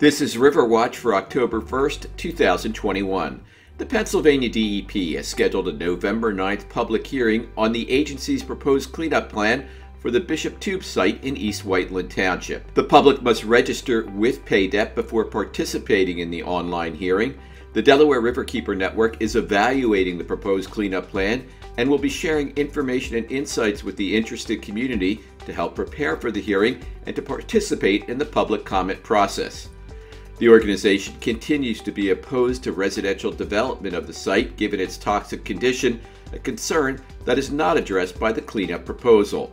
This is Riverwatch for October 1st, 2021. The Pennsylvania DEP has scheduled a November 9th public hearing on the agency's proposed cleanup plan for the Bishop Tube site in East Whiteland Township. The public must register with PADEP before participating in the online hearing. The Delaware Riverkeeper Network is evaluating the proposed cleanup plan and will be sharing information and insights with the interested community to help prepare for the hearing and to participate in the public comment process. The organization continues to be opposed to residential development of the site given its toxic condition, a concern that is not addressed by the cleanup proposal.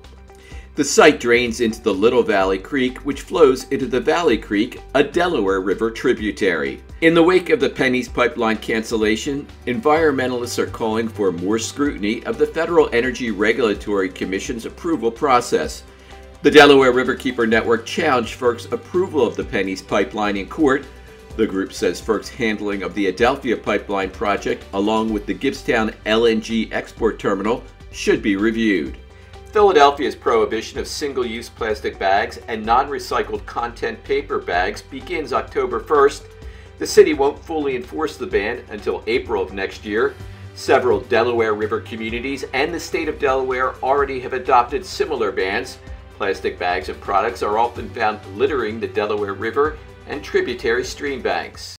The site drains into the Little Valley Creek, which flows into the Valley Creek, a Delaware River tributary. In the wake of the PennEast pipeline cancellation, environmentalists are calling for more scrutiny of the Federal Energy Regulatory Commission's approval process. The Delaware Riverkeeper Network challenged FERC's approval of the PennEast pipeline in court. The group says FERC's handling of the Adelphia pipeline project, along with the Gibbstown LNG export terminal, should be reviewed. Philadelphia's prohibition of single use plastic bags and non recycled content paper bags begins October 1st. The city won't fully enforce the ban until April of next year. Several Delaware River communities and the state of Delaware already have adopted similar bans. Plastic bags and products are often found littering the Delaware River and tributary stream banks.